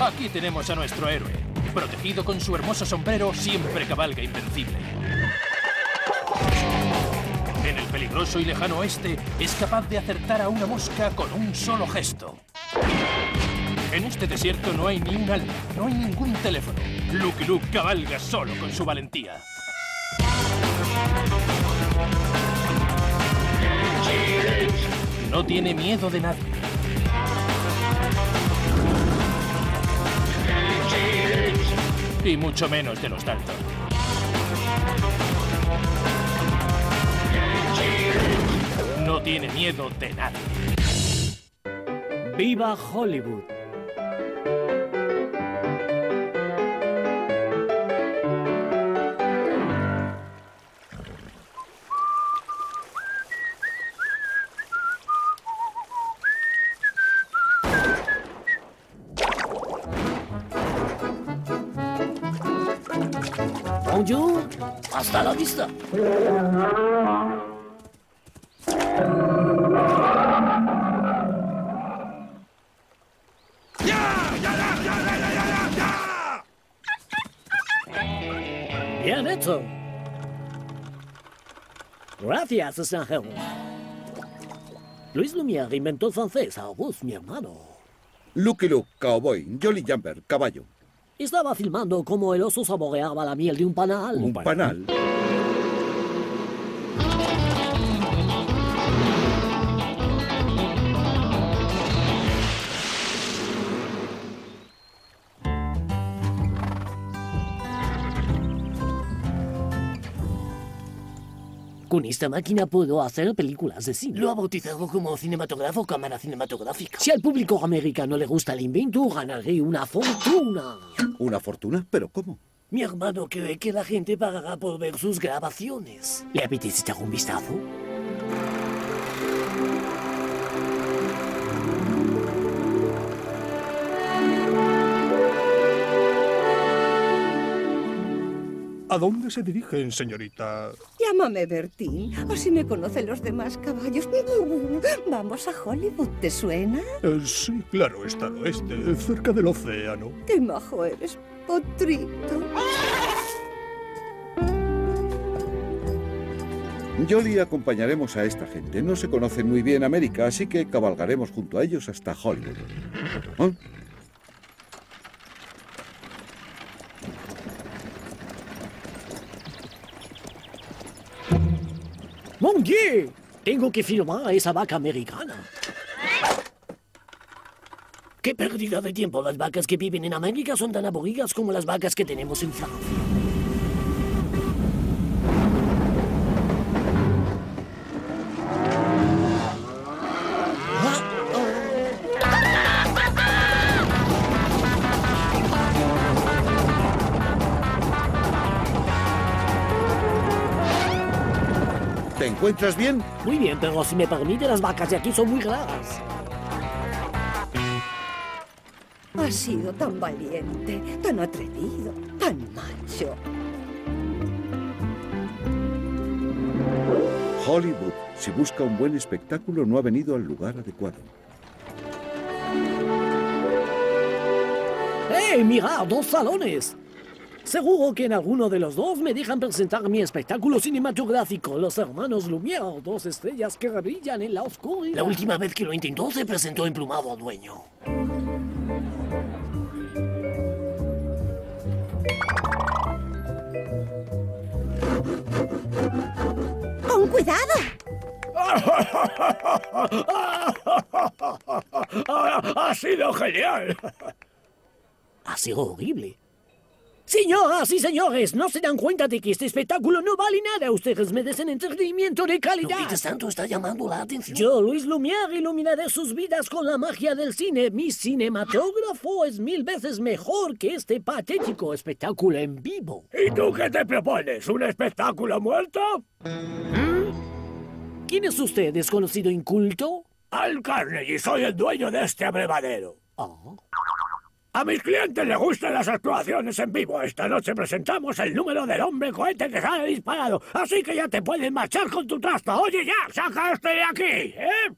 Aquí tenemos a nuestro héroe. Protegido con su hermoso sombrero, siempre cabalga invencible. En el peligroso y lejano oeste, es capaz de acertar a una mosca con un solo gesto. En este desierto no hay ni un alma, no hay ningún teléfono. Lucky Luke cabalga solo con su valentía. No tiene miedo de nadie. Y mucho menos de los Dalton. No tiene miedo de nadie. ¡Viva Hollywood! Gracias, extranjero. Luis Lumière inventó el francés a vos, mi hermano. Lucky Luke, cowboy. Jolly Jumper, caballo. Estaba filmando cómo el oso saboreaba la miel de un panal. Un panal. Con esta máquina puedo hacer películas de cine. Lo ha bautizado como cinematógrafo cámara cinematográfica. Si al público americano le gusta el invento, ganaré una fortuna. ¿Una fortuna? ¿Pero cómo? Mi hermano cree que la gente pagará por ver sus grabaciones. ¿Le apetece echar un vistazo? ¿A dónde se dirigen, señorita? Llámame Bertín, o si me conocen los demás caballos. Vamos a Hollywood, ¿te suena? Eh, sí, claro, está al oeste, cerca del océano. Qué majo eres, potrito. Jolly acompañaremos a esta gente. No se conocen muy bien América, así que cabalgaremos junto a ellos hasta Hollywood. ¿Eh? ¡Mon Dieu! Tengo que filmar a esa vaca americana. ¡Qué pérdida de tiempo! Las vacas que viven en América son tan aburridas como las vacas que tenemos en Francia. Encuentras bien? Muy bien, pero si me permite, las vacas de aquí son muy raras. Has sido tan valiente, tan atrevido, tan macho. Hollywood, si busca un buen espectáculo, no ha venido al lugar adecuado. ¡Eh, mirad! ¡Dos salones! Seguro que en alguno de los dos me dejan presentar mi espectáculo cinematográfico, Los Hermanos Lumière, dos estrellas que brillan en la oscuridad. La última vez que lo intentó se presentó emplumado al dueño. ¡Con cuidado! ¡Ha sido genial! Ha sido horrible. Señoras y señores, ¿no se dan cuenta de que este espectáculo no vale nada? Ustedes merecen entretenimiento de No calidad. grites tanto, está llamando la atención. Yo, Luis Lumière, iluminaré sus vidas con la magia del cine. Mi cinematógrafo es mil veces mejor que este patético espectáculo en vivo. ¿Y tú qué te propones? ¿Un espectáculo muerto? ¿Quién es usted, desconocido inculto? Al Carnegie, soy el dueño de este abrevadero. Ah. A mis clientes les gustan las actuaciones en vivo. Esta noche presentamos el número del hombre cohete que sale disparado. Así que ya te pueden marchar con tu trasto. Oye ya, saca este de aquí, ¿eh?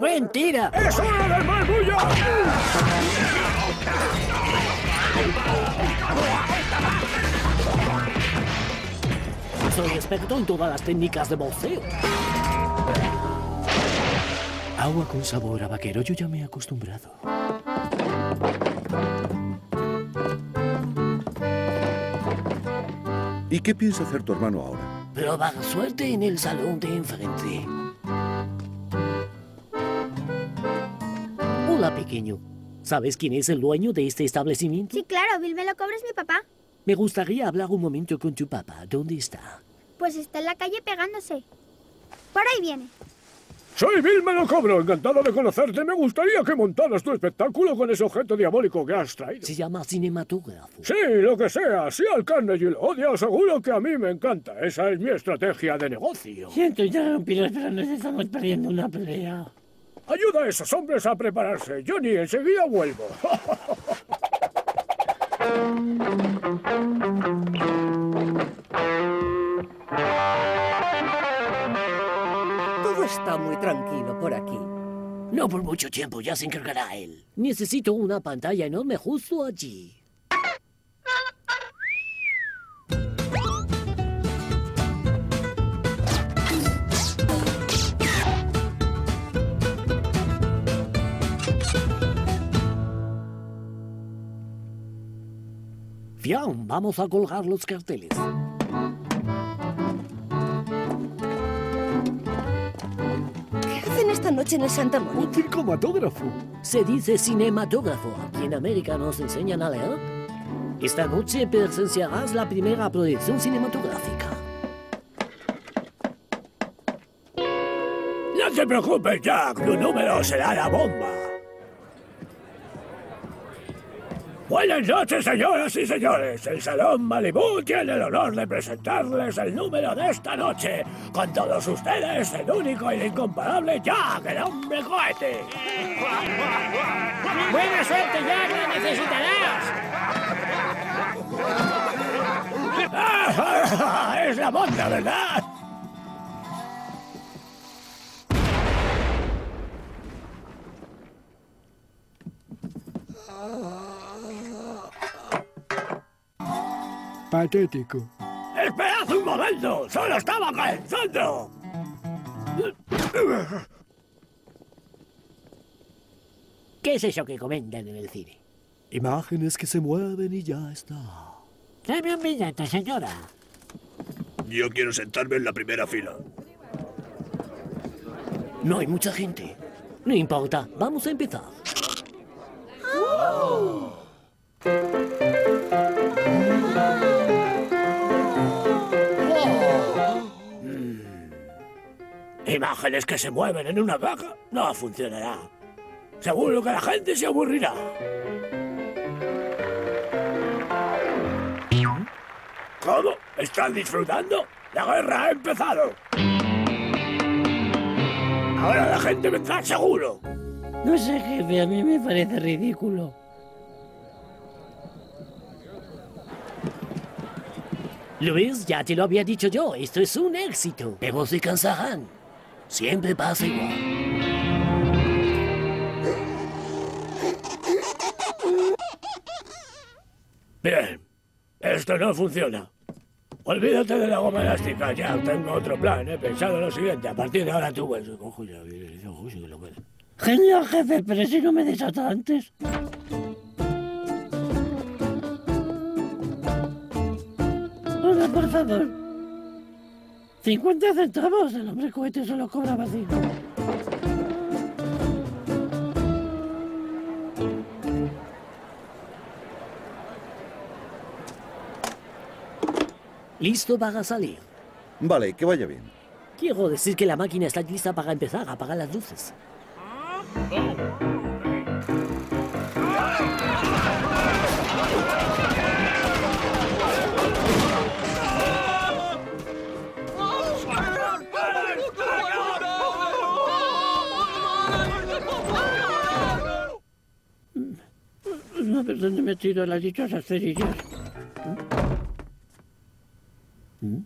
¡Mentira! ¡Es hora del! Soy experto en todas las técnicas de boxeo. Agua con sabor a vaquero, yo ya me he acostumbrado. ¿Y qué piensa hacer tu hermano ahora? Probar suerte en el salón de enfrente. Hola, pequeño. ¿Sabes quién es el dueño de este establecimiento? Sí, claro, Bill me lo cobra es mi papá. Me gustaría hablar un momento con tu papá. ¿Dónde está? Pues está en la calle pegándose. Por ahí viene. Soy Bill Me lo cobro, encantado de conocerte. Me gustaría que montaras tu espectáculo con ese objeto diabólico que has traído. Se llama cinematógrafo. Sí, lo que sea. Si al Carnegie lo odia, seguro que a mí me encanta. Esa es mi estrategia de negocio. Siento interrumpiros, pero nos estamos perdiendo una pelea. Ayuda a esos hombres a prepararse. Johnny, enseguida vuelvo. Todo está muy tranquilo por aquí. No por mucho tiempo, ya se encargará él. Necesito una pantalla enorme justo allí. Bien, vamos a colgar los carteles. ¿Qué hacen esta noche en el Santa Mónica? Un cinematógrafo. Se dice cinematógrafo. Aquí en América nos enseñan a leer. Esta noche presenciarás la primera proyección cinematográfica. No te preocupes, Jack. Tu número será la bomba. Buenas noches, señoras y señores. El Salón Malibu tiene el honor de presentarles el número de esta noche. Con todos ustedes, el único y el incomparable Jack, el hombre cohete. Buena suerte, Jack, la necesitarás. es la monda, ¿verdad? Patético. ¡Esperad un momento! ¡Solo estaba calentando! ¿Qué es eso que comentan en el cine? Imágenes que se mueven y ya está. Dame un billete, señora. Yo quiero sentarme en la primera fila. No hay mucha gente. No importa, vamos a empezar. Imágenes que se mueven en una caja no funcionará. Seguro que la gente se aburrirá. ¿Cómo? ¿Están disfrutando? La guerra ha empezado. Ahora la gente vendrá seguro. No sé, jefe, a mí me parece ridículo. Luis, ya te lo había dicho yo, esto es un éxito. Pero se cansarán. Siempre pasa igual. Bien, esto no funciona. Olvídate de la goma elástica, ya tengo otro plan. He pensado en lo siguiente. A partir de ahora tú cojo ya, cojo, sí que lo puedes. Genial, jefe, pero si no me desata antes. Hola, por favor. 50 centavos, el hombre cohete solo cobra vacío. ¿Listo para salir? Vale, que vaya bien. Quiero decir que la máquina está lista para empezar a apagar las luces. A ver dónde he metido las dichosas cerillas. ¿Mm?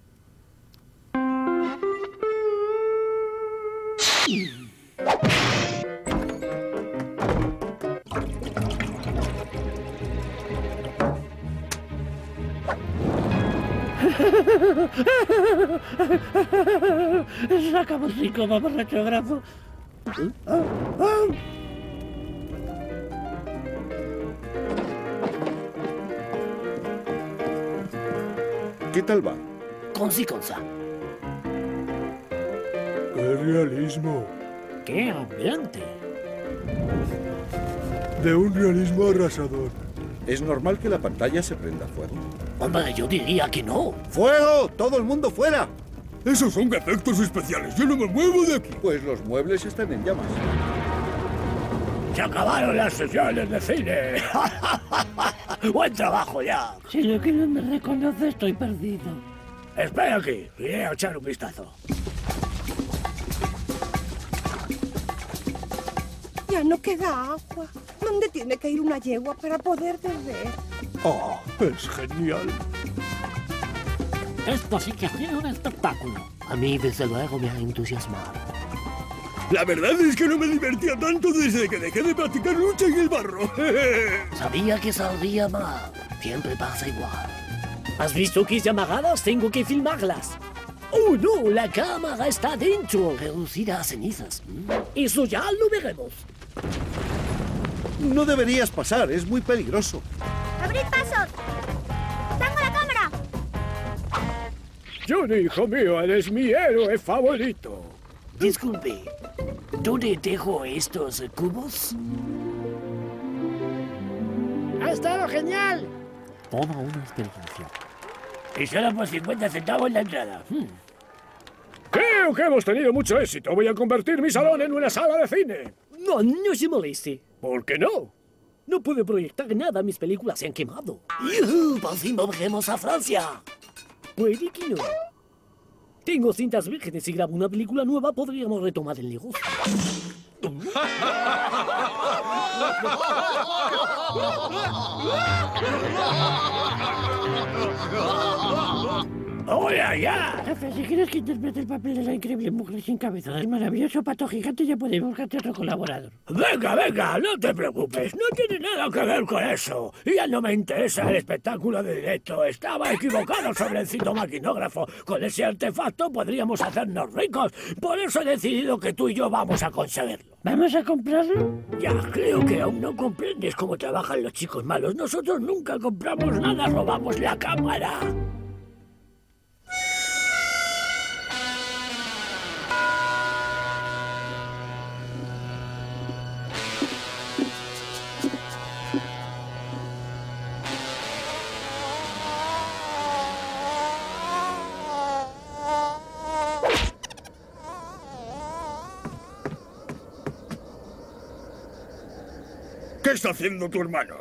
Sacamos cinco, mamarracho grafo. Ah, ah. ¿Qué tal va? Con sí, con sa. ¡Qué realismo! ¡Qué ambiente! De un realismo arrasador. ¿Es normal que la pantalla se prenda fuego? Hombre, yo diría que no. ¡Fuego! ¡Todo el mundo fuera! Esos son efectos especiales. Yo no me muevo de aquí. Pues los muebles están en llamas. ¡Se acabaron las sesiones de cine! ¡Buen trabajo ya! Si lo que no me reconoce, estoy perdido. Espera aquí. Iré a echar un vistazo. Ya no queda agua. ¿Dónde tiene que ir una yegua para poder beber? ¡Oh! Es genial. Esto sí que ha sido un espectáculo. A mí, desde luego, me ha entusiasmado. La verdad es que no me divertía tanto desde que dejé de practicar lucha en el barro. Sabía que saldría mal. Siempre pasa igual. ¿Has visto que llamaradas? Tengo que filmarlas. ¡Oh, no! La cámara está dentro. Reducida a cenizas. ¿Mm? Eso ya lo veremos. No deberías pasar, es muy peligroso. ¡Abrid paso! ¡Tengo la cámara! Johnny, hijo mío, eres mi héroe favorito. Disculpe, ¿dónde dejo estos cubos? ¡Ha estado genial! Toda una experiencia. Y solo por 50 centavos la entrada. Hmm. Creo que hemos tenido mucho éxito. Voy a convertir mi salón en una sala de cine. No, no se moleste. ¿Por qué no? No puedo proyectar nada, mis películas se han quemado. ¡Yuhu! ¡Por fin volveremos a Francia! Puede que no. Tengo cintas vírgenes. Si grabo una película nueva, podríamos retomar el negocio. ¡Hola ya! Jefe, si quieres que interprete el papel de la increíble mujer sin cabeza del maravilloso pato gigante, ya puedes buscarte otro colaborador. Venga, venga, no te preocupes. No tiene nada que ver con eso. Ya no me interesa el espectáculo de directo. Estaba equivocado sobre el citomaquinógrafo. Con ese artefacto podríamos hacernos ricos. Por eso he decidido que tú y yo vamos a conseguirlo. ¿Vamos a comprarlo? Ya creo que aún no comprendes cómo trabajan los chicos malos. Nosotros nunca compramos nada, robamos la cámara. Está haciendo tu hermano?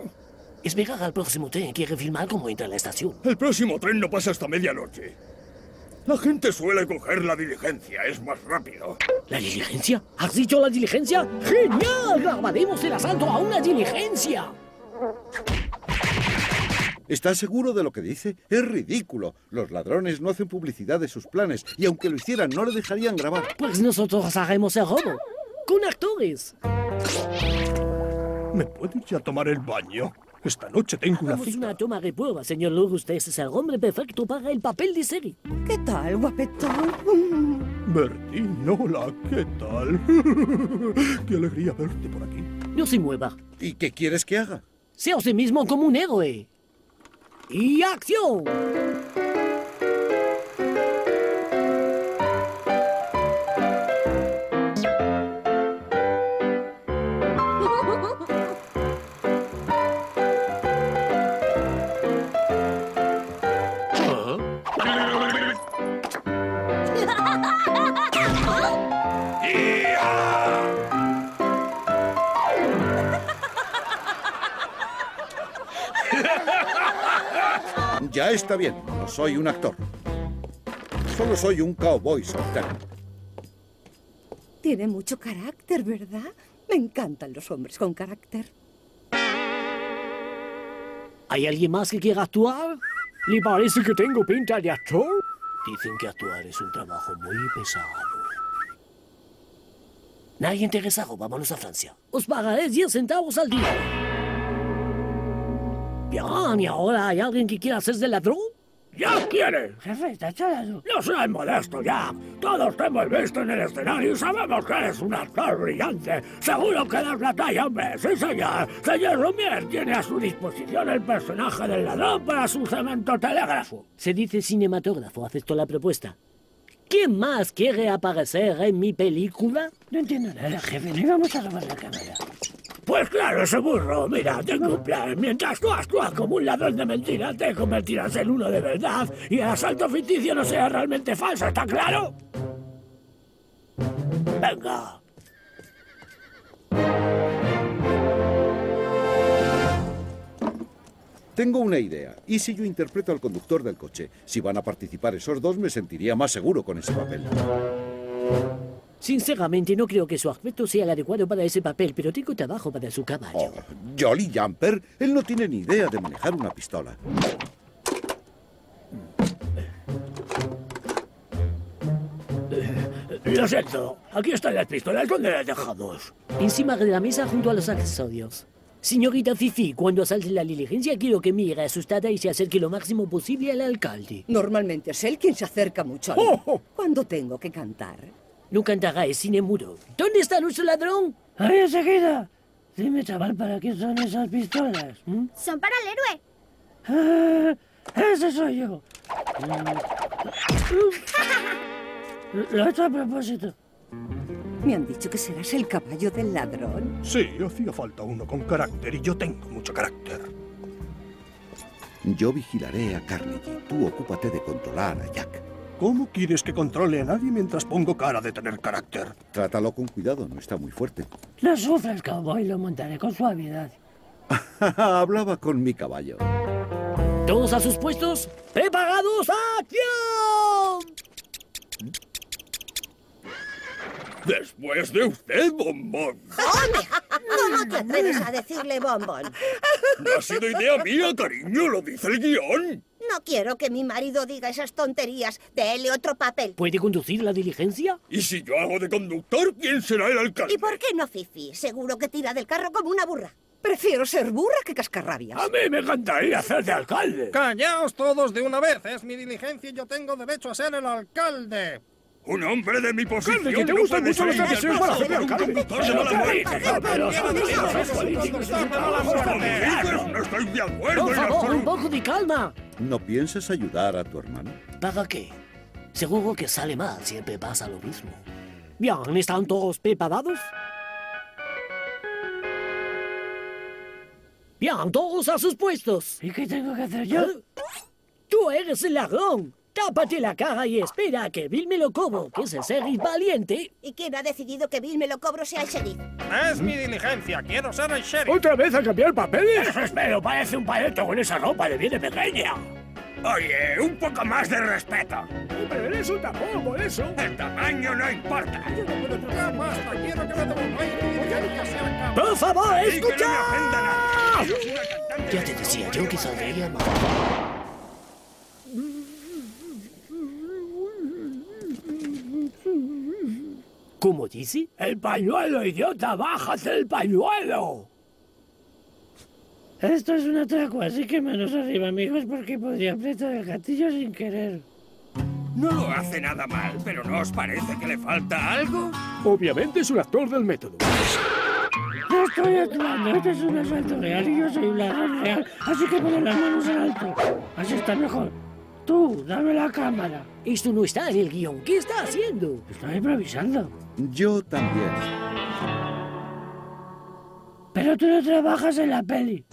Esperar al próximo tren. Quiere filmar cómo entra en la estación. El próximo tren no pasa hasta medianoche. La gente suele coger la diligencia, es más rápido. ¿La diligencia? ¿Has dicho la diligencia? ¡Genial! Grabaremos el asalto a una diligencia. ¿Estás seguro de lo que dice? Es ridículo. Los ladrones no hacen publicidad de sus planes y aunque lo hicieran no le dejarían grabar. Pues nosotros haremos el robo. Con actores. ¿Me puedes ir a tomar el baño? Esta noche tengo una Hagamos cita. una toma de prueba, señor Lug. Usted es el hombre perfecto para el papel de serie. ¿Qué tal, guapetón? Bertín, hola, ¿qué tal? Qué alegría verte por aquí. No se mueva. ¿Y qué quieres que haga? Sea usted mismo como un héroe. ¡Y acción! Ya está bien, no soy un actor. Solo soy un cowboy soltero. Tiene mucho carácter, ¿verdad? Me encantan los hombres con carácter. ¿Hay alguien más que quiera actuar? ¿Le parece que tengo pinta de actor? Dicen que actuar es un trabajo muy pesado. Nadie interesado, vámonos a Francia. Os pagaré 10 centavos al día. Bien, ¿y ahora hay alguien que quiera hacerse ladrón? ¡Ya quiere! Jefe, está chalado. No seas modesto, Jack. Todos te hemos visto en el escenario y sabemos que eres un actor brillante. Seguro que das la talla, hombre. Sí, señor. Señor Lumière tiene a su disposición el personaje del ladrón para su cemento telégrafo. Se dice cinematógrafo, acepto la propuesta. ¿Quién más quiere aparecer en mi película? No entiendo nada, jefe. No íbamos a robar la cámara. Pues claro, ese burro. Mira, tengo un plan. Mientras tú actúas como un ladrón de mentira, te convertirás en uno de verdad y el asalto ficticio no sea realmente falso, ¿está claro? Venga. Tengo una idea. ¿Y si yo interpreto al conductor del coche? Si van a participar esos dos, me sentiría más seguro con ese papel. Sinceramente, no creo que su aspecto sea el adecuado para ese papel, pero tengo trabajo para su caballo. Oh, Jolly Jumper, él no tiene ni idea de manejar una pistola. Lo siento. Aquí están las pistolas. ¿Dónde las dejamos? Encima de la mesa junto a los accesorios. Señorita Fifi, cuando salte la diligencia quiero que mire asustada y se acerque lo máximo posible al alcalde. Normalmente es él quien se acerca mucho a mí. Cuando tengo que cantar. Cine mudo. ¿Dónde está nuestro ladrón? ¡Ahí enseguida! Dime, chaval, ¿para qué son esas pistolas? ¿Mm? Son para el héroe. ¡Ah! ¡Ese soy yo! Lo he hecho a propósito. Me han dicho que serás el caballo del ladrón. Sí, hacía falta uno con carácter y yo tengo mucho carácter. Yo vigilaré a Carnegie. Tú ocúpate de controlar a Jack. ¿Cómo quieres que controle a nadie mientras pongo cara de tener carácter? Trátalo con cuidado, no está muy fuerte. No sufras, cowboy, lo montaré con suavidad. Hablaba con mi caballo. ¿Todos a sus puestos? ¡Preparados! ¡Acción! Después de usted, bombón. ¿Cómo te atreves a decirle bombón? No ha sido idea mía, cariño, lo dice el guion. No quiero que mi marido diga esas tonterías. Dele otro papel. ¿Puede conducir la diligencia? ¿Y si yo hago de conductor, quién será el alcalde? ¿Y por qué no Fifi? Seguro que tira del carro como una burra. Prefiero ser burra que cascarrabias. A mí me encantaría hacer de alcalde. Callaos todos de una vez. Es mi diligencia y yo tengo derecho a ser el alcalde. Un hombre de mi posición Carne, que te no gustan mucho los deseos para por un conductor de mala muerte. Pero son políticos. No estoy de acuerdo Por favor, un poco de calma. ¿No piensas ayudar a tu hermano? ¿Para qué? Seguro que sale mal, siempre pasa lo mismo. Bien, ¿están todos preparados? Bien, todos a sus puestos. ¿Y qué tengo que hacer yo? Tú eres el ladrón. Tápate la cara y espera a que Bill me lo cobro, que es el sheriff valiente. ¿Y quién ha decidido que Bill me lo cobro sea el sheriff? Es mi diligencia. Quiero ser el sheriff. ¿Otra vez a cambiar papeles? Eso espero, parece un paleto con esa ropa de bien de pequeña. Oye, un poco más de respeto. Pero eres un tapón, por eso. El tamaño no importa. Yo no puedo tocar más. Quiero que me. ¡Por favor, Y que no me escucha! cantante Ya te decía yo que saldría mal. ¿Cómo dice? El pañuelo, idiota, bájate el pañuelo. Esto es un atraco, así que manos arriba, amigos, porque podría apretar el gatillo sin querer. No lo hace nada mal, pero ¿no os parece que le falta algo? Obviamente es un actor del método. No estoy actuando, esto es un asalto real y yo soy un ladrón real, así que ponen las manos en alto. Así está mejor. Tú, dame la cámara. Esto no está en el guion. ¿Qué está haciendo? Estoy improvisando. Yo también. Pero tú no trabajas en la peli.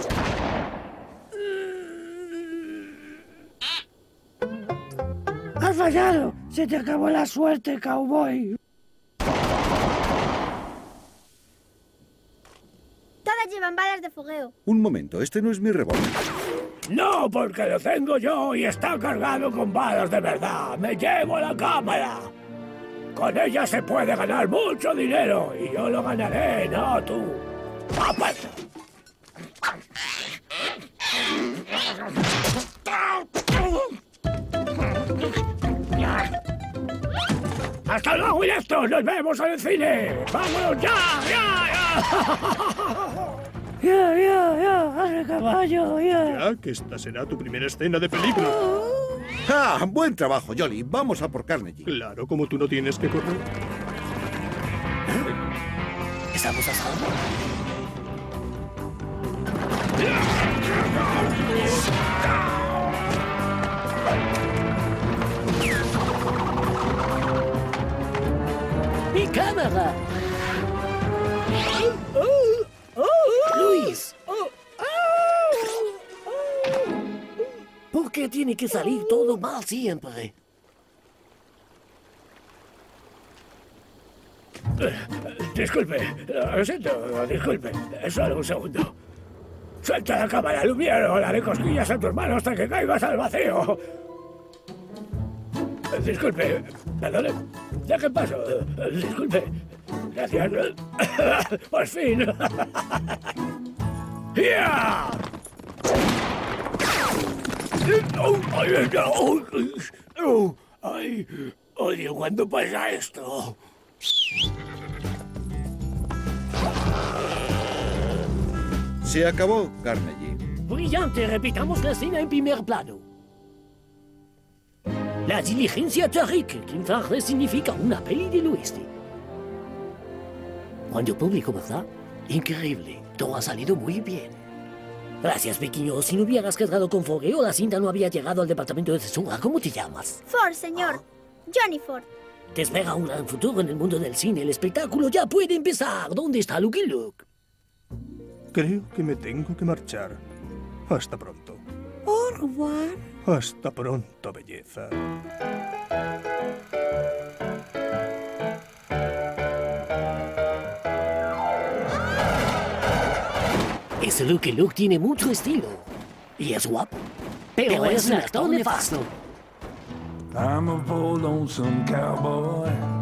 ¡Has fallado! ¡Se te acabó la suerte, cowboy! Todas llevan balas de fogueo. Un momento, este no es mi revólver. No, porque lo tengo yo y está cargado con balas de verdad. Me llevo la cámara. Con ella se puede ganar mucho dinero y yo lo ganaré, no tú. ¡Aparte! ¡Hasta luego, Ineptos! ¡Nos vemos en el cine! ¡Vámonos ya! ¡Ya! ya! ¡Ya, ya, ya! ¡Arre caballo, ya! Ya, que esta será tu primera escena de película. ¡Ah! Buen trabajo, Jolly. Vamos a por Carnegie. Claro, como tú no tienes que correr. ¿Estamos a salvo? ¡Mi cámara! ¡Luis! Tiene que salir todo mal siempre? Disculpe, lo siento, disculpe. Solo un segundo. Suelta la cámara, Lumière, o cosquillas a tu hermano hasta que caigas al vacío. Disculpe, perdone. Deje paso. Disculpe. Gracias. Por fin. ¡Ya! ¡Ay! ¡Odio cuando pasa esto! Se acabó, Carnegie. Brillante, repitamos la escena en primer plano. La diligencia Tariq, que en francés significa una peli del oeste. Cuando público, ¿verdad? Increíble, todo ha salido muy bien. Gracias, pequeño. Si no hubieras quedado con fogueo, la cinta no había llegado al departamento de censura. ¿Cómo te llamas? Ford, señor. Johnny Ford. Te espera un gran futuro en el mundo del cine. El espectáculo ya puede empezar. ¿Dónde está Lucky Luke? Creo que me tengo que marchar. Hasta pronto. Au revoir. Hasta pronto, belleza. Ese Lucky Luke tiene mucho estilo. Y es guapo. Pero, Pero es un actor nefasto. I'm a bold lonesome cowboy